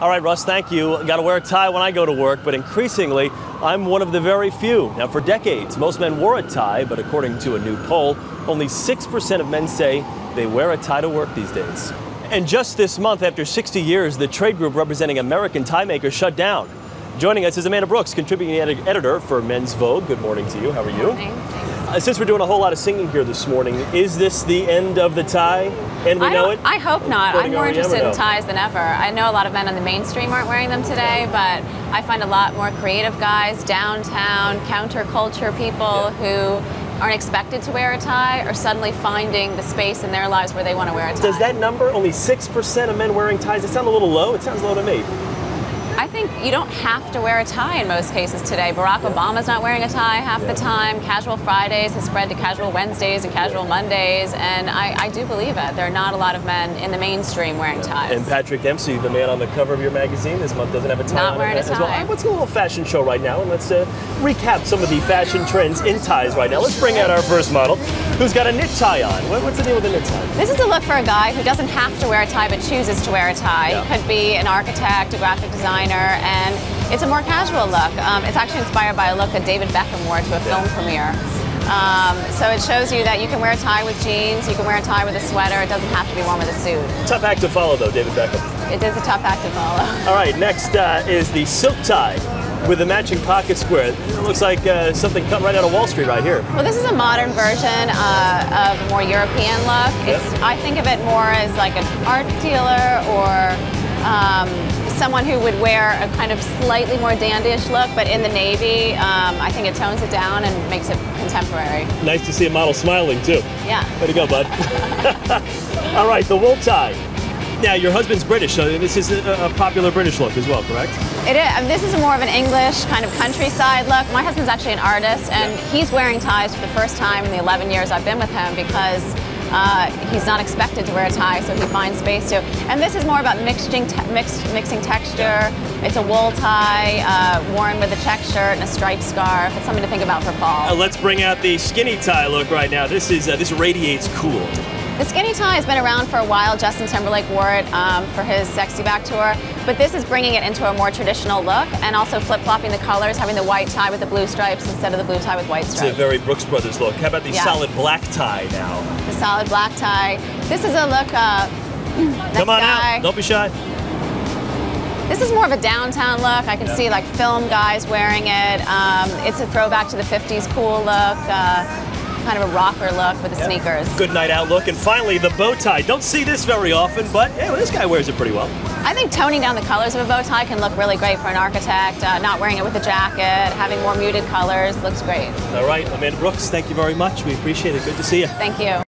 All right, Russ, thank you. Got to wear a tie when I go to work, but increasingly, I'm one of the very few. Now, for decades, most men wore a tie, but according to a new poll, only 6% of men say they wear a tie to work these days. And just this month, after 60 years, the trade group representing American tie makers shut down. Joining us is Amanda Brooks, contributing ed- editor for Men's Vogue. Good morning to you. How are you? Uh, since we're doing a whole lot of singing here this morning, is this the end of the tie? And we I, know it? I hope not. I'm more interested in ties than ever. I know a lot of men on the mainstream aren't wearing them today, but I find a lot more creative guys, downtown, counterculture people who aren't expected to wear a tie are suddenly finding the space in their lives where they want to wear a tie. Does that number, only 6% of men wearing ties, it sound a little low? It sounds low to me. I think you don't have to wear a tie in most cases today. Barack Obama's not wearing a tie half the time. Casual Fridays has spread to casual Wednesdays and casual Mondays, and I, I do believe it. There are not a lot of men in the mainstream wearing ties. And Patrick Dempsey, the man on the cover of your magazine this month, doesn't have a tie Not on wearing a as well. tie. Let's go a little fashion show right now, and let's uh, recap some of the fashion trends in ties right now. Let's bring out our first model, who's got a knit tie on. What's the deal with the knit tie? This is a look for a guy who doesn't have to wear a tie but chooses to wear a tie. Yeah. He could be an architect, a graphic designer, and it's a more casual look. Um, it's actually inspired by a look that David Beckham wore to a film premiere. Um, so it shows you that you can wear a tie with jeans, you can wear a tie with a sweater, it doesn't have to be worn with a suit. Tough act to follow, though, David Beckham. It is a tough act to follow. All right, next uh, is the silk tie with a matching pocket square. It looks like uh, something cut right out of Wall Street right here. Well, this is a modern version uh, of a more European look. It's, Yep. I think of it more as like an art dealer or um, someone who would wear a kind of slightly more dandyish look, but in the navy. Um, I think it tones it down and makes it contemporary. Nice to see a model smiling, too. Yeah. Way to go, bud. All right, the wool tie. Now, your husband's British, so this is a, a popular British look as well, correct? It is. I mean, this is more of an English kind of countryside look. My husband's actually an artist, and Yeah. he's wearing ties for the first time in the 11 years I've been with him because uh, he's not expected to wear a tie, so he finds space to. And this is more about mixing, te- mix, mixing texture. It's a wool tie uh, worn with a check shirt and a striped scarf. It's something to think about for fall. Uh, let's bring out the skinny tie look right now. This is uh, this radiates cool. The skinny tie has been around for a while. Justin Timberlake wore it um, for his Sexy Back tour, but this is bringing it into a more traditional look and also flip-flopping the colors, having the white tie with the blue stripes instead of the blue tie with white stripes. It's a very Brooks Brothers look. How about the Yes. solid black tie now? the solid black tie. This is a look. Uh, Come on guy. out. Don't be shy. This is more of a downtown look. I can Yeah. see like film guys wearing it. Um, it's a throwback to the 50s cool look, uh, kind of a rocker look with the sneakers. Good night out look. And finally, the bow tie. Don't see this very often, but hey, well, this guy wears it pretty well. I think toning down the colors of a bow tie can look really great for an architect. Uh, not wearing it with a jacket, having more muted colors looks great. All right, Amanda Brooks, thank you very much. We appreciate it. Good to see you. Thank you.